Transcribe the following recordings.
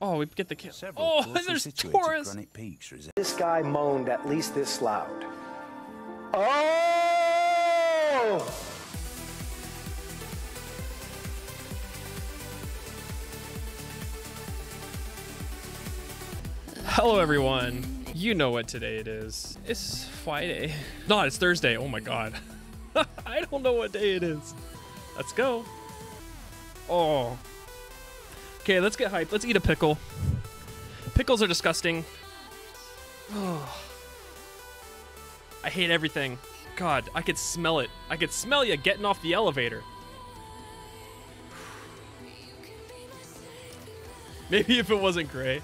Oh, we get the camp. Several Oh, closely there's situated Taurus. granite peaks resent This guy moaned at least this loud. Oh! Hello, everyone. You know what today it is. It's Friday. No, it's Thursday. Oh my god. I don't know what day it is. Let's go. Oh. Okay, let's get hyped. Let's eat a pickle. Pickles are disgusting. Oh. I hate everything. God, I could smell it. I could smell you getting off the elevator. Maybe if it wasn't gray.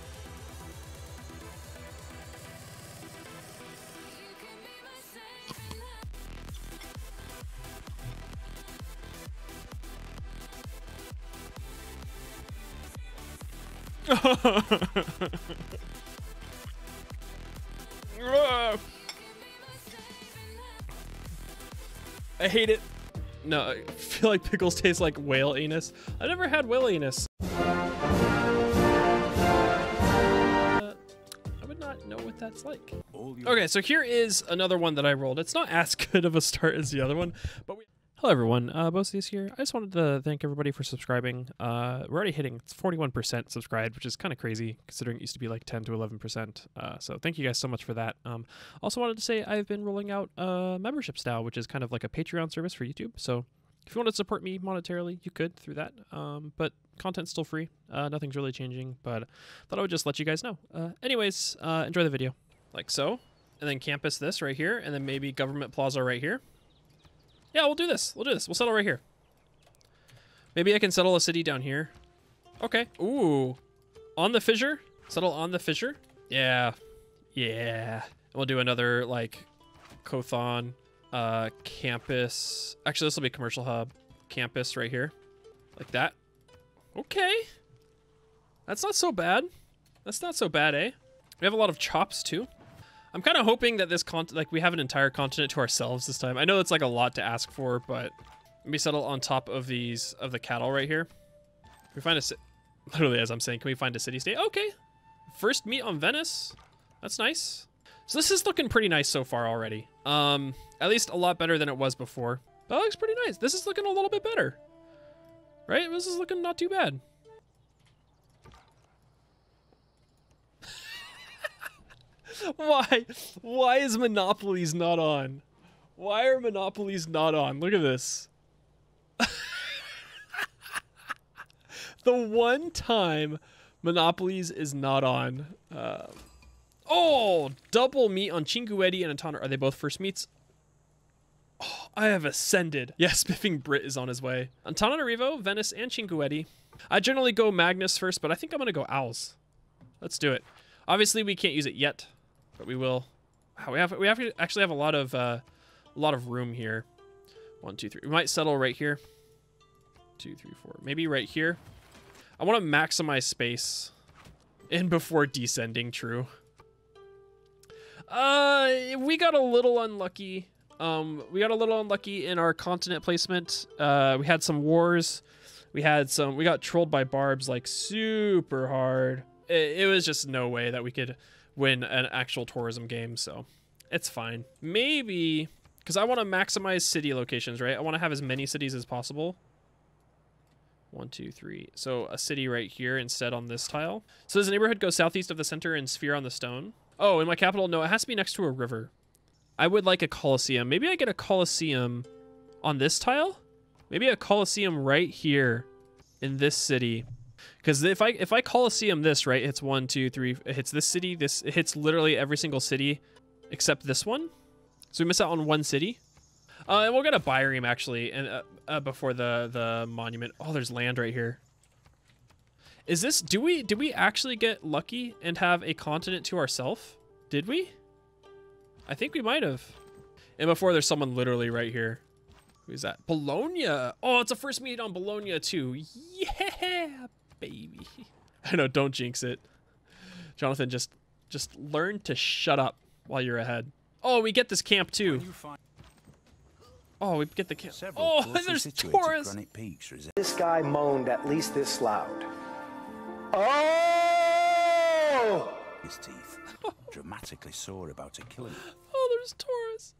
I hate it. No, I feel like pickles taste like whale anus. I never had whale anus. Uh, I would not know what that's like. Okay, so here is another one that I rolled. It's not as good of a start as the other one, but we. Hello everyone, uh, Boesthius here. I just wanted to thank everybody for subscribing. Uh, we're already hitting 41% subscribed, which is kind of crazy considering it used to be like 10 to 11%. Uh, so thank you guys so much for that. Um, also wanted to say I've been rolling out uh, membership style, which is kind of like a Patreon service for YouTube. So if you want to support me monetarily, you could through that. Um, but content's still free. Uh, nothing's really changing, but thought I would just let you guys know. Uh, anyways, uh, enjoy the video, like so, and then campus this right here, and then maybe government plaza right here. Yeah, we'll do this. We'll do this. We'll settle right here. Maybe I can settle a city down here. Okay. Ooh, on the fissure. Settle on the fissure. Yeah, yeah. We'll do another like Kothon uh, campus. Actually, this will be commercial hub campus right here, like that. Okay, that's not so bad. That's not so bad, eh? We have a lot of chops too. I'm kind of hoping that this con like we have an entire continent to ourselves this time. I know it's like a lot to ask for, but maybe settle on top of these of the cattle right here. Can we find a literally as I'm saying, can we find a city state? Okay, first meet on Venice. That's nice. So this is looking pretty nice so far already. Um, at least a lot better than it was before. That looks pretty nice. This is looking a little bit better, right? This is looking not too bad. Why? Why is Monopolies not on? Why are Monopolies not on? Look at this. the one time Monopolies is not on. Uh, oh, double meat on Chinguetti and Antana. Are they both first meets? Oh, I have ascended. Yes, Spiffing Brit is on his way. Antananarivo, Venice, and Chinguetti. I generally go Magnus first, but I think I'm going to go Owls. Let's do it. Obviously, we can't use it yet, but we will. Wow, we have we have actually have a lot of uh, a lot of room here. One, two, three. We might settle right here. Two, three, four. Maybe right here. I want to maximize space in before descending. True. Uh, we got a little unlucky. Um, we got a little unlucky in our continent placement. Uh, we had some wars. We had some. We got trolled by barbs like super hard. It, it was just no way that we could win an actual tourism game. So it's fine. Maybe because I want to maximize city locations, right? I want to have as many cities as possible. One, two, three. So a city right here instead on this tile. So does the neighborhood go southeast of the center and sphere on the stone? Oh, in my capital? No, it has to be next to a river. I would like a coliseum. Maybe I get a coliseum on this tile? Maybe a coliseum right here in this city. Because if I if I coliseum this, right, it's one, two, three, it hits this city, this it hits literally every single city except this one. So we miss out on one city. Uh, and we'll get a bireme actually, and uh, uh, before the the monument. Oh, there's land right here. Is this? Do we did we actually get lucky and have a continent to ourselves? Did we? I think we might have. And before there's someone literally right here. Who's that? Bologna. Oh, it's a first meet on Bologna too. Yeah, baby. I know. Don't jinx it, Jonathan. Just just learn to shut up while you're ahead. Oh, we get this camp too. Oh, we get the camp. Oh, there's situated Taurus. granite peaks resent This guy moaned at least this loud. Oh! his teeth, dramatically sore about to kill him. Oh, there's Taurus.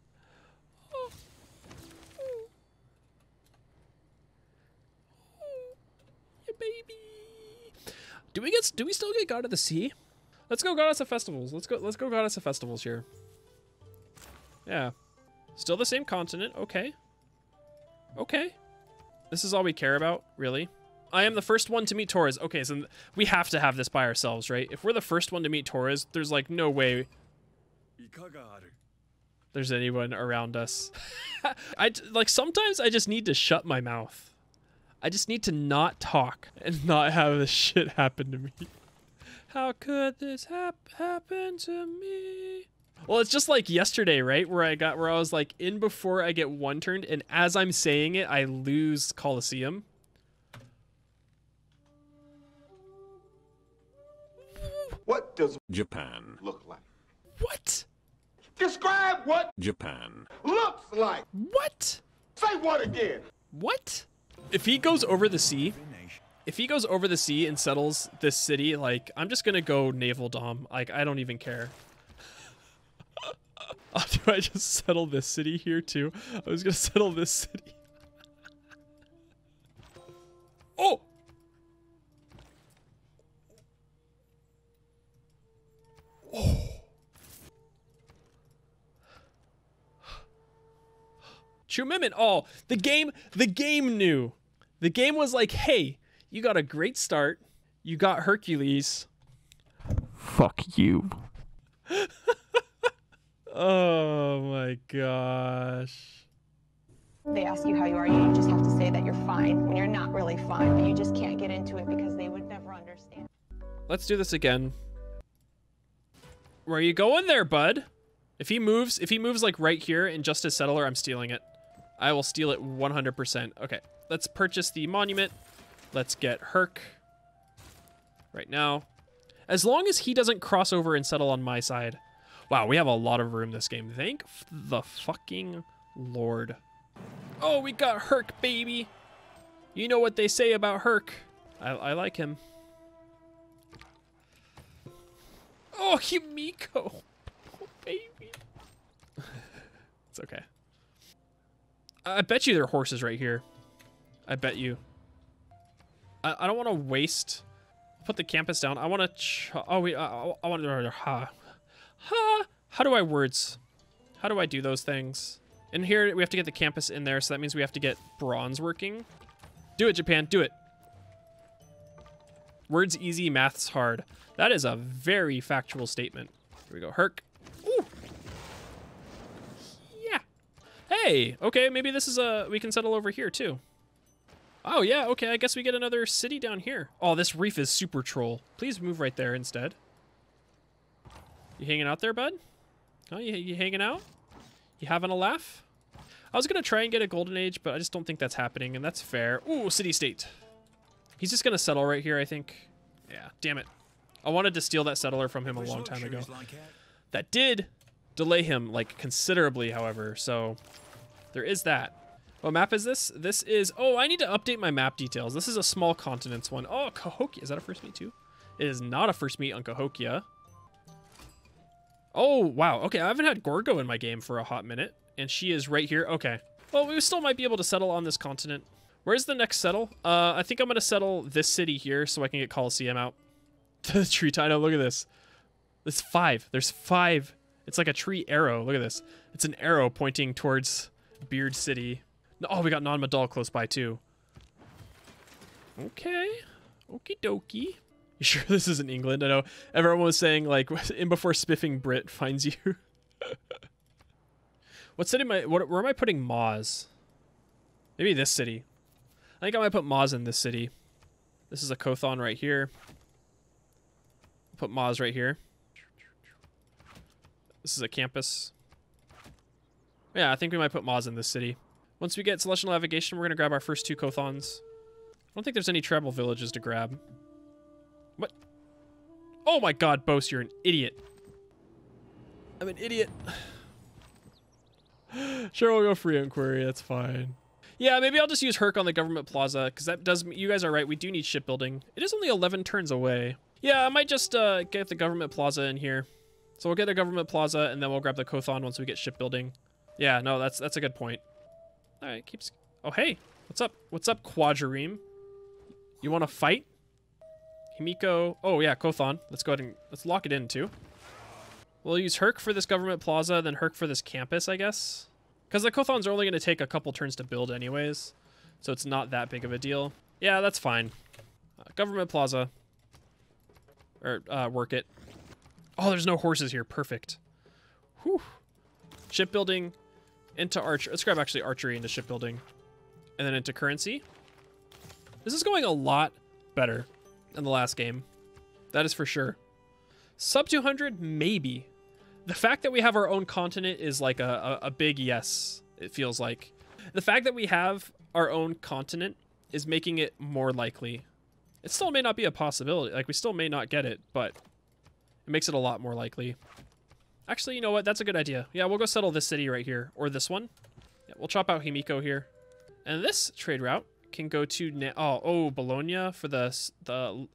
Oh. Oh. Oh. Yeah, baby. Do we get? Do we still get God of the Sea? Let's go Goddess of Festivals. Let's go. Let's go Goddess of Festivals here. Yeah, still the same continent. Okay. Okay. This is all we care about, really. I am the first one to meet Torres. Okay, so we have to have this by ourselves, right? If we're the first one to meet Torres, there's like no way there's anyone around us. I like sometimes I just need to shut my mouth. I just need to not talk and not have this shit happen to me. How could this hap- happen to me? Well, it's just like yesterday, right? Where I got where I was like in before I get one turned, and as I'm saying it, I lose Coliseum. What does Japan. look like? What? Describe what Japan. looks like. What? Say what again? What? If he goes over the sea, if he goes over the sea and settles this city, like I'm just gonna go naval dom. Like I don't even care. Oh, do I just settle this city here too? I was gonna settle this city. oh! True Amendment. Oh, the game, the game knew. The game was like, hey, you got a great start. You got Hercules. Fuck you. Oh my gosh. They ask you how you are, you just have to say that you're fine when you're not really fine, but you just can't get into it because they would never understand. Let's do this again. Where are you going there, bud? If he moves, if he moves like right here in Justice Settler, I'm stealing it. I will steal it 100%. Okay, let's purchase the monument. Let's get Herc right now. As long as he doesn't cross over and settle on my side. Wow, we have a lot of room this game. Thank the fucking Lord. Oh, we got Herc, baby. You know what they say about Herc. I, I like him. Oh, Yumiko. Oh, baby. it's okay. I bet you there are horses right here. I bet you. I, I don't want to waste. Put the campus down. I want to. Oh wait. I, I want to. Ha. Ha. How do I words? How do I do those things? And here we have to get the campus in there, so that means we have to get bronze working. Do it, Japan. Do it. Words easy, maths hard. That is a very factual statement. Here we go. Herc. Ooh. Yeah. Hey, okay, maybe this is a we can settle over here too. Oh yeah, okay, I guess we get another city down here. Oh, this reef is super troll. Please move right there instead. You hanging out there, bud? Oh, you, you hanging out? You having a laugh? I was gonna try and get a golden age, but I just don't think that's happening, and that's fair. Ooh, city state. He's just gonna settle right here, I think. Yeah, damn it. I wanted to steal that settler from him a long time ago. That did delay him like considerably, however. So there is that. What map is this? This is. Oh, I need to update my map details. This is a small continents one. Oh, Cahokia. Is that a first meet too? It is not a first meet on Cahokia. Oh, wow. Okay, I haven't had Gorgo in my game for a hot minute, and she is right here. Okay. Well, we still might be able to settle on this continent. Where's the next settle? Uh, I think I'm going to settle this city here so I can get Coliseum out. the tree Tino, look at this. There's five. There's five. It's like a tree arrow. Look at this. It's an arrow pointing towards Beard City. Oh, we got Nan Madol close by too. Okay. Okie dokie. You sure this isn't England? I know everyone was saying like in before spiffing Brit finds you. what city am I what where am I putting Moz? Maybe this city. I think I might put Moz in this city. This is a Kothon right here. Put Moz right here. This is a campus. Yeah, I think we might put Moz in this city. Once we get Celestial Navigation, we're going to grab our first two Kothons. I don't think there's any travel villages to grab. What? Oh my god, Bose, you're an idiot. I'm an idiot. sure, we'll go free inquiry. That's fine. Yeah, maybe I'll just use Herc on the government plaza, because that does... You guys are right, we do need shipbuilding. It is only 11 turns away. Yeah, I might just uh, get the government plaza in here. So we'll get the government plaza, and then we'll grab the Kothon once we get shipbuilding. Yeah, no, that's that's a good point. All right, keeps. Oh hey, what's up? What's up, Quadrireme? You want to fight? Himiko. Oh yeah, Kothon. Let's go ahead and let's lock it in too. We'll use Herc for this government plaza, then Herc for this campus, I guess. Because the Kothons are only going to take a couple turns to build anyways, so it's not that big of a deal. Yeah, that's fine. Uh, government plaza. Or uh, work it. Oh, there's no horses here. Perfect. Whew. Shipbuilding into archer. Let's grab actually archery into shipbuilding. And then into currency. This is going a lot better than the last game. That is for sure. Sub 200, maybe. The fact that we have our own continent is like a, a, a big yes, it feels like. The fact that we have our own continent is making it more likely. It still may not be a possibility. Like, we still may not get it, but it makes it a lot more likely. Actually, you know what? That's a good idea. Yeah, we'll go settle this city right here. Or this one. Yeah, we'll chop out Himiko here. And this trade route can go to... Na oh, oh, Bologna for the... the.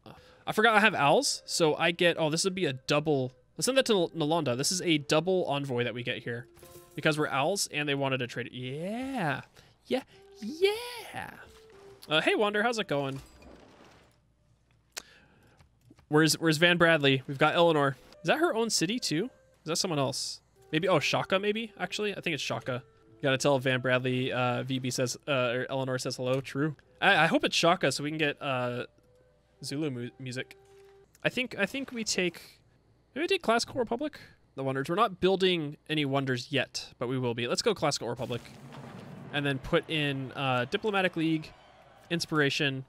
I forgot I have owls. So I get... Oh, this would be a double... Let's send that to Nalanda. This is a double envoy that we get here. Because we're owls and they wanted to trade... Yeah. Yeah. Yeah. Uh, hey, Wander. How's it going? Where's Where's Van Bradley? We've got Eleanor. Is that her own city too? Is that someone else? Maybe. Oh, Shaka. Maybe actually. I think it's Shaka. Gotta tell Van Bradley. Uh, VB says. Uh, or Eleanor says hello. True. I, I hope it's Shaka so we can get uh, Zulu mu- music. I think. I think we take. Maybe we take Classical Republic. The Wonders. We're not building any wonders yet, but we will be. Let's go Classical Republic, and then put in uh, Diplomatic League, Inspiration,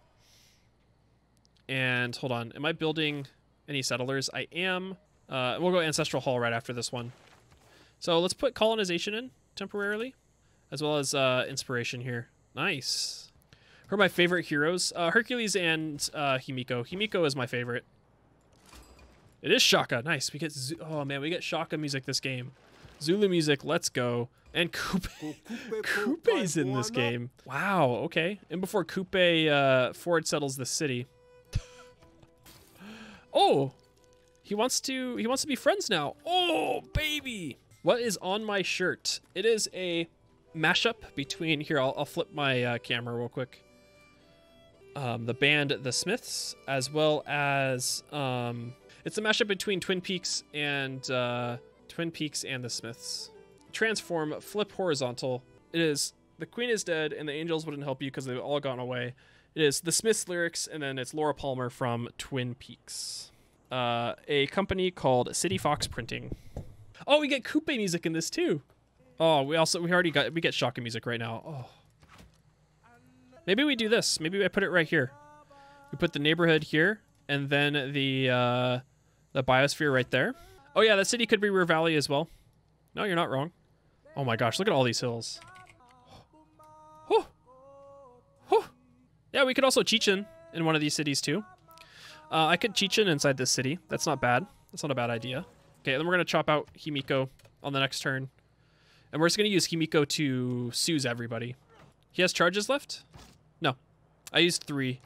and hold on, am I building any settlers? I am. Uh, we'll go Ancestral Hall right after this one. So let's put colonization in temporarily, as well as uh, inspiration here. Nice. Who are my favorite heroes? Uh, Hercules and uh, Himiko. Himiko is my favorite. It is Shaka. Nice. We get Zu- oh man, we get Shaka music this game. Zulu music. Let's go. And Kupe. Kupe's in this game. Wow. Okay. And before Kupe, uh, Ford settles the city. Oh, he wants to he wants to be friends now. Oh, baby. What is on my shirt? It is a mashup between here. I'll, I'll flip my uh, camera real quick. Um, the band The Smiths, as well as um, it's a mashup between Twin Peaks and uh, Twin Peaks and The Smiths. Transform, flip horizontal. It is the Queen is dead and the angels wouldn't help you because they've all gone away. It is the Smiths lyrics, and then it's Laura Palmer from Twin Peaks. Uh, a company called City Fox Printing. Oh, we get Kupe music in this too. Oh, we also we already got we get Shaka music right now. Oh, maybe we do this. Maybe I put it right here. We put the neighborhood here, and then the uh, the biosphere right there. Oh yeah, that city could be River Valley as well. No, you're not wrong. Oh my gosh, look at all these hills. Whew. Whew. Yeah, we could also Chichen in one of these cities too. Uh, I could Chichen inside this city. That's not bad. That's not a bad idea. Okay, then we're gonna chop out Himiko on the next turn, and we're just gonna use Himiko to soothe everybody. He has charges left? No, I used three.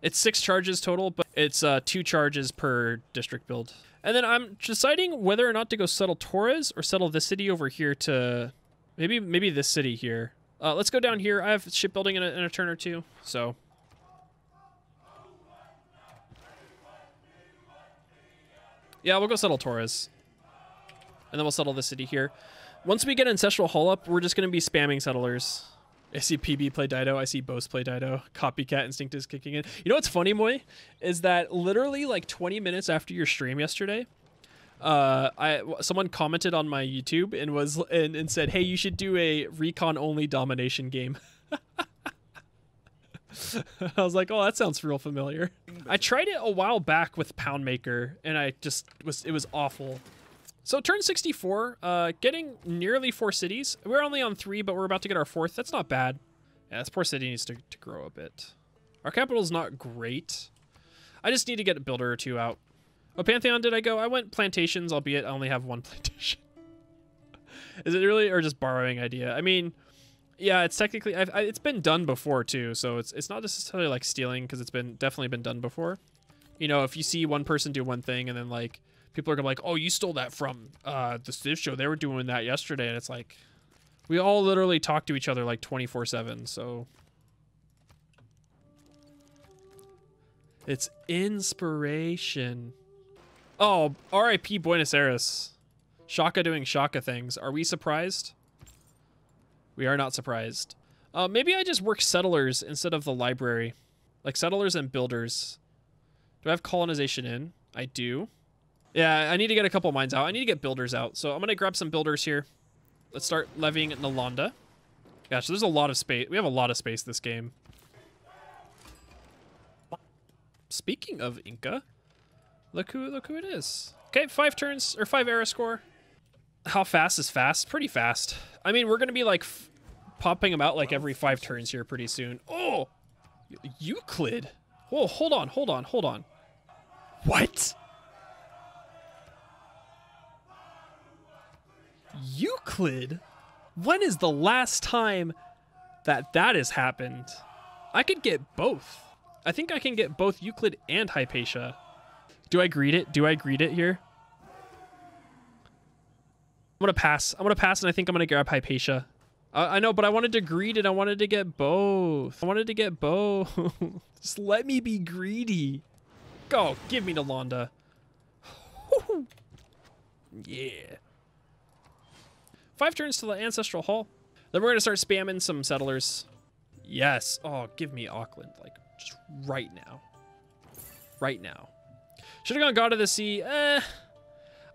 It's six charges total, but it's uh, two charges per district build. And then I'm deciding whether or not to go settle Torres or settle this city over here to maybe maybe this city here. Uh, let's go down here. I have shipbuilding in a, in a turn or two, so Yeah, we'll go settle Torres. And then we'll settle the city here. Once we get Ancestral Hall up, we're just going to be spamming settlers. I see PB play Dido. I see Bose play Dido. Copycat instinct is kicking in. You know what's funny, Moy? Is that literally like 20 minutes after your stream yesterday, uh, I someone commented on my YouTube and was and, and said, "Hey, you should do a recon only domination game." I was like, "Oh, that sounds real familiar." I tried it a while back with Poundmaker, and I just was it was awful. So turn 64, uh, getting nearly four cities. We're only on three, but we're about to get our fourth. That's not bad. Yeah, this poor city needs to, to grow a bit. Our capital's not great. I just need to get a builder or two out. Oh, Pantheon did I go? I went plantations, albeit I only have one plantation. Is it really, or just borrowing idea? I mean, yeah, it's technically, I've, I, it's been done before too, so it's it's not necessarily like stealing because it's been definitely been done before. You know, if you see one person do one thing and then like people are gonna be like, "Oh, you stole that from uh the show. They were doing that yesterday." And it's like we all literally talk to each other like 24/7, so it's inspiration. Oh, R.I.P. Buenos Aires. Shaka doing Shaka things. Are we surprised? We are not surprised. Uh, maybe I just work settlers instead of the library. Like settlers and builders. Do I have colonization in? I do. Yeah, I need to get a couple mines out. I need to get builders out. So I'm going to grab some builders here. Let's start levying Nalanda. Gosh, there's a lot of space. We have a lot of space this game. Speaking of Inca, look who look who it is. Okay, five turns or five era score. How fast is fast? Pretty fast. I mean, we're gonna be like popping them out like every five turns here pretty soon. Oh, Euclid. Whoa, hold on, hold on, hold on. What? Euclid? When is the last time that that has happened? I could get both. I think I can get both Euclid and Hypatia. Do I greet it? Do I greet it here? I'm gonna pass. I'm gonna pass, and I think I'm gonna grab Hypatia. I, I know, but I wanted to greet it. I wanted to get both. I wanted to get both. Just let me be greedy. Go, give me Nalanda. yeah. Five turns to the Ancestral Hall. Then we're gonna start spamming some settlers. Yes. Oh, give me Auckland, like just right now. Right now. Should have gone God of the Sea. Eh.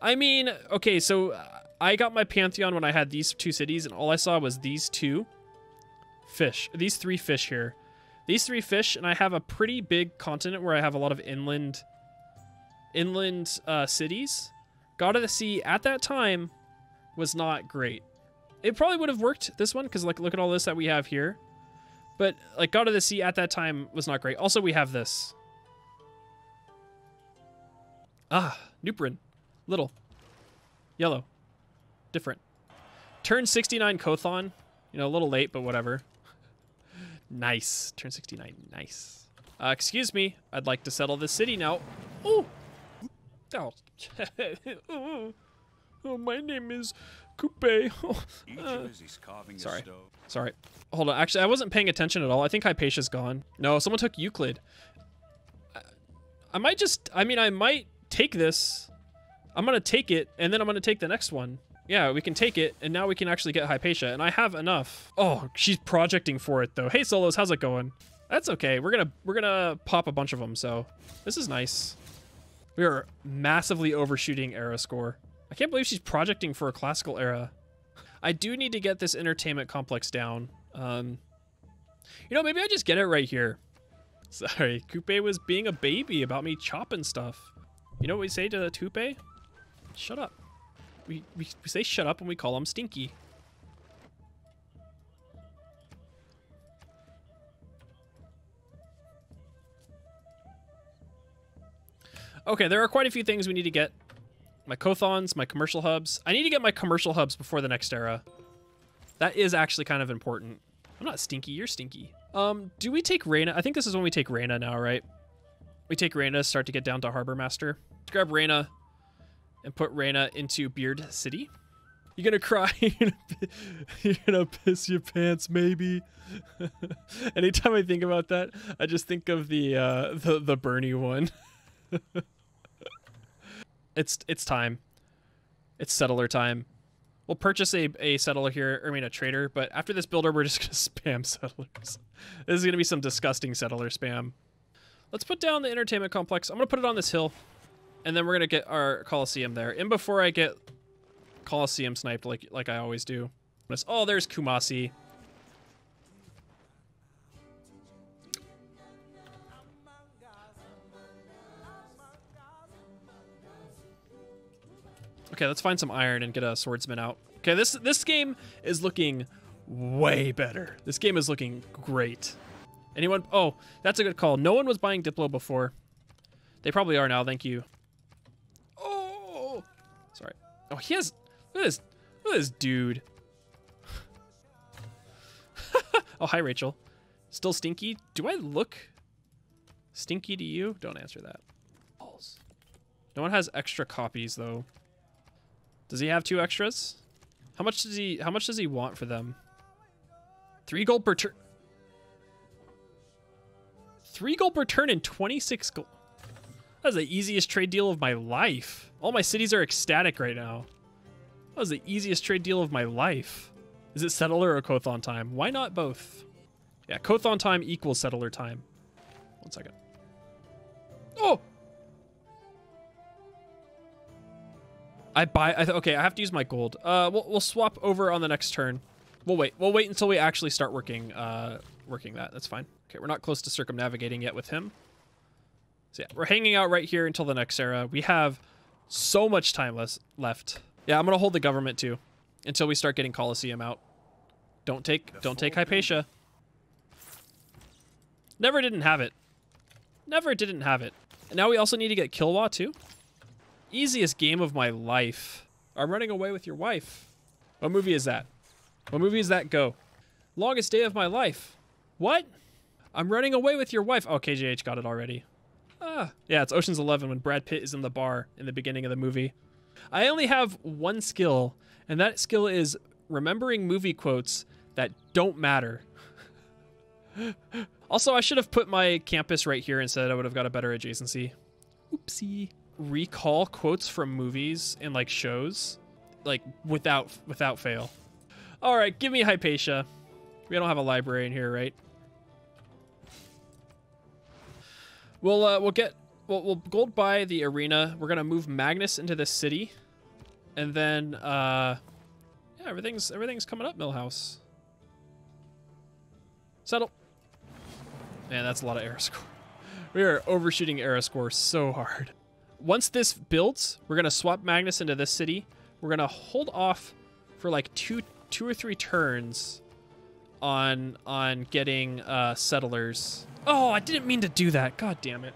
I mean, okay, so uh, I got my Pantheon when I had these two cities, and all I saw was these two fish. These three fish here. These three fish, and I have a pretty big continent where I have a lot of inland inland uh, cities. God of the Sea at that time was not great. It probably would have worked this one because like look at all this that we have here. But like God of the Sea at that time was not great. Also, we have this. Ah, Nuprin. Little. Yellow. Different. Turn 69 Kothon. You know, a little late, but whatever. nice. Turn 69. Nice. Uh, excuse me. I'd like to settle this city now. Oh. Oh. oh. My name is Kupe. Uh, sorry. Sorry. Hold on. Actually, I wasn't paying attention at all. I think Hypatia's gone. No, someone took Euclid. I, I might just... I mean, I might take this. I'm going to take it, and then I'm going to take the next one. Yeah, we can take it, and now we can actually get Hypatia, and I have enough. Oh, she's projecting for it, though. Hey, Solos, how's it going? That's okay. We're gonna we're gonna pop a bunch of them, so this is nice. We are massively overshooting era score. I can't believe she's projecting for a classical era. I do need to get this entertainment complex down. Um, you know, maybe I just get it right here. Sorry, Kupe was being a baby about me chopping stuff. You know what we say to the Toupe? Shut up. We, we, say shut up and we call him Stinky. Okay, there are quite a few things we need to get. My Kothons, my commercial hubs. I need to get my commercial hubs before the next era. That is actually kind of important. I'm not stinky, you're stinky. Um, do we take Reyna? I think this is when we take Reyna now, right? We take Reyna, start to get down to Harbor Master. Let's grab Reyna and put Reyna into Beard City. You're gonna cry. You're gonna piss your pants, maybe. Anytime I think about that, I just think of the uh, the the Bernie one. it's it's time. It's settler time. We'll purchase a, a settler here, I mean a trader, but after this builder, we're just gonna spam settlers. This is gonna be some disgusting settler spam. Let's put down the entertainment complex. I'm gonna put it on this hill, and then we're gonna get our Colosseum there. And before I get Colosseum sniped like like I always do. Oh, there's Kumasi. Okay, let's find some iron and get a swordsman out. Okay, this this game is looking way better. This game is looking great. Anyone? Oh, that's a good call. No one was buying Diplo before. They probably are now. Thank you. Oh, sorry. Oh, he has. Look at this. Look at this dude. oh, hi, Rachel. Still stinky? Do I look stinky to you? Don't answer that. walls. No one has extra copies though. Does he have two extras? How much does he how much does he want for them? Three gold per turn. Three gold per turn and 26 gold. That's the easiest trade deal of my life. All my cities are ecstatic right now. That was the easiest trade deal of my life. Is it settler or Kothon time? Why not both? Yeah, Kothon time equals settler time. One second. Oh! I buy. I okay, I have to use my gold. Uh, we'll, we'll swap over on the next turn. We'll wait. We'll wait until we actually start working. Uh, working that. That's fine. Okay, we're not close to circumnavigating yet with him. So yeah, we're hanging out right here until the next era. We have so much time less left. Yeah, I'm gonna hold the government too, until we start getting Colosseum out. Don't take. Don't take Hypatia. Never didn't have it. Never didn't have it. And now we also need to get Kilwa too. Easiest game of my life. I'm running away with your wife. What movie is that? What movie is that? Go. Longest day of my life. What? I'm running away with your wife. Oh, KJH got it already. Ah, yeah, it's Ocean's 11 when Brad Pitt is in the bar in the beginning of the movie. I only have one skill, and that skill is remembering movie quotes that don't matter. also, I should have put my campus right here instead. I would have got a better adjacency. Oopsie. Recall quotes from movies and like shows, like without without fail. All right, give me Hypatia. We don't have a library in here, right? We'll uh, we'll get we'll, we'll gold buy the arena. We're gonna move Magnus into this city, and then uh, yeah, everything's everything's coming up. Milhouse. Settle. Man, that's a lot of error score. We are overshooting error score so hard. Once this builds, we're gonna swap Magnus into this city. We're gonna hold off for like two two or three turns on on getting uh, settlers. Oh, I didn't mean to do that. God damn it.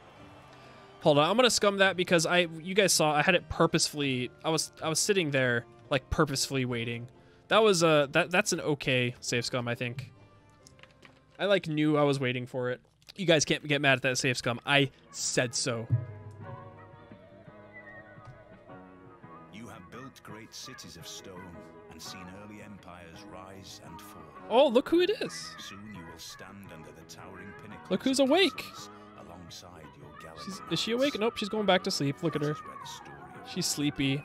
Hold on, I'm gonna scum that because I you guys saw I had it purposefully. I was I was sitting there like purposefully waiting. That was a that that's an okay safe scum I think. I like knew I was waiting for it. You guys can't get mad at that safe scum. I said so. You have built great cities of stone and seen early empires rise and fall. Oh, look who it is. Soon you will stand under the towering pinnacles. Look who's awake. Alongside your gallant is she awake? Nope, she's going back to sleep. Look at her. This is where the story of She's sleepy.